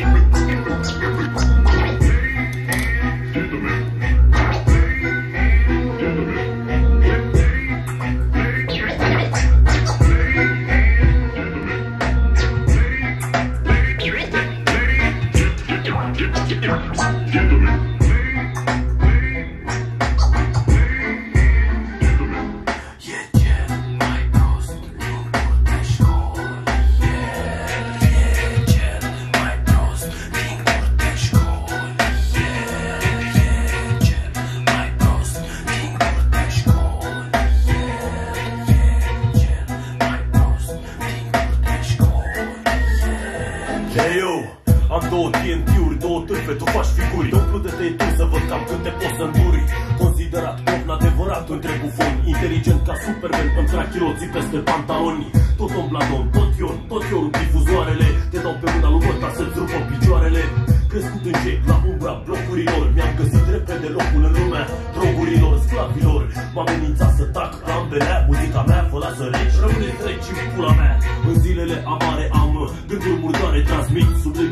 Give me două TNT-uri, două târfe, tu faci figuri. Te umplu de tu să văd cam câte poți să înduri. Considerat om adevărat între bufoni Inteligent ca Superman, îmi trag chiloții peste pantaloni. Tot om bladon, tot ion, tot ion difuzoarele. Te dau pe mâna lui Băta să-ți rupă picioarele. Crescut în jec la umbra blocurilor Mi-am găsit repede locul în lumea drogurilor, sclavilor M-am amenințat să tac, ambelea, muzica mea fă la să reci. Rămâne treci în pula mea. În zilele amare am gânduri murdare Transmit subliminal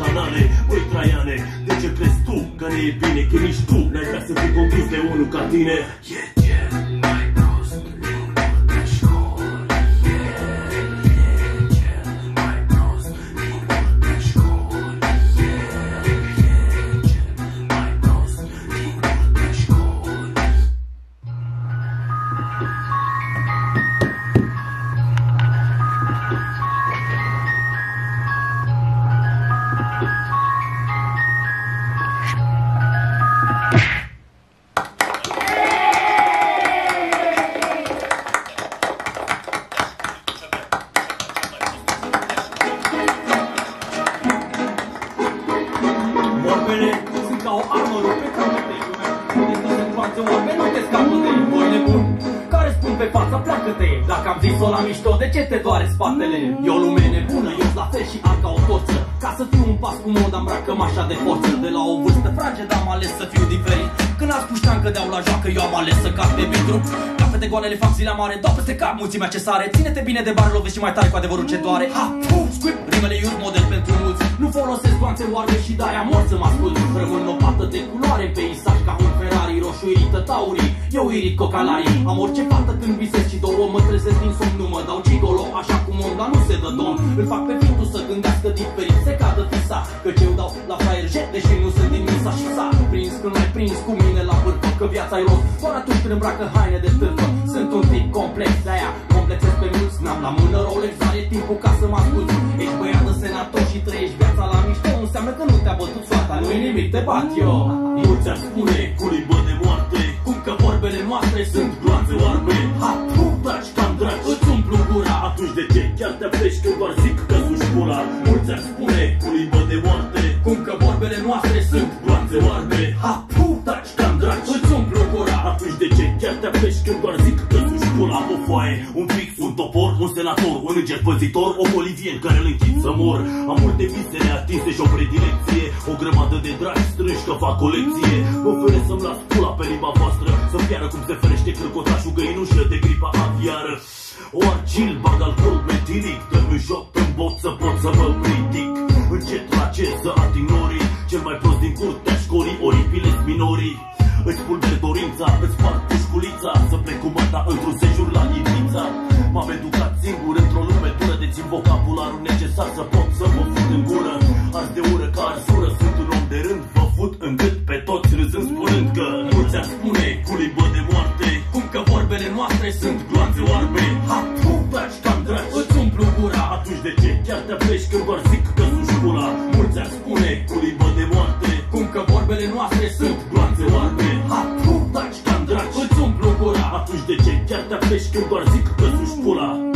canale Băi Traiane, de ce crezi tu că ne e bine? Că nici tu n-ai vrea să fii condus de unul ca tine fața, pleacă-te Dacă am zis-o la mișto, de ce te doare spatele? E o lume nebună, eu la fel și arca o torță Ca să fiu un pas cu moda, îmbrac cămașa de forță. De la o vârstă fragedă am ales să fiu diferit. Când alți puștean cădeau la joacă, eu am ales să cad pe vitru. Capete goale fac zile mare, dau peste cap mulțimea ce sare. Ține-te bine de bare, lovești și mai tare cu adevărul ce doare. Ha, pu, squip, rimele iur model pentru mulți. Nu folosesc gloanțe oarbe și de-aia mor să mă ascult. Rămân o pată de culoare pe isaj ca un Ferrari Roșu irită taurii, eu irit cocalarii Am orice fată când visez și două mă trezesc din somn Nu mă dau gigolo, așa cum om, dar nu se dă domn. Îl fac pe fitul să gândească diferit, se cadă fisa Căci eu dau la fraier jet, deși nu sunt din misa și s-a. Prins când mai prins cu mine la vârfă Că viața e rost, doar atunci când îmbracă haine de târfă Sunt un tip complex, de-aia complexez pe mulți N-am la mână Rolex, dar e timpul ca să mă ascult. Ești băiat de senator și trăiești viața la mișto Înseamnă că nu te-a bătut soarta, nu-i nimic, te bat eu. Mulți ar spune cu limbă de moarte Cum că vorbele noastre sunt gloanțe oarbe Ha, tu, dragi, cam dragi Îți umplu gura Atunci de ce chiar te apeși când doar zic că sunt școla? Mulți ar spune cu limbă de moarte Cum că vorbele noastre sunt Gloanțe oarbe Ha, tu, dragi, cam dragi Îți umplu gura Atunci de ce chiar te apeși când doar zic că sunt școla? Am o foaie, un pix, un topor, un senator Un înger păzitor, o bolivien care îl închid să mor Am multe vise neatinse și o predilecție O grămadă de dragi strânși că fac colecție Mă fere să-mi las pula pe limba voastră Să piară cum se ferește cârcotașul găinușă de gripa aviară O argil, bag alcool metilic Dă-mi joc vocabularul necesar să pot să mă fut în gură. Azi de ură ca arsură, sunt un om de rând Vă fut în gât pe toți râzând spunând că Mulți ar spune cu limbă de moarte Cum că vorbele noastre sunt Gloanțe oarbe, ha, tu, dragi, cam dragi Îți umplu gura. Atunci de ce chiar te apeși când doar zic că sunt școala? Mulți ar spune cu limbă de moarte Cum că vorbele noastre sunt Gloanțe oarbe, ha, tu, dragi, cam dragi Îți umplu gura. Atunci de ce chiar te apeși când doar zic că sunt școala?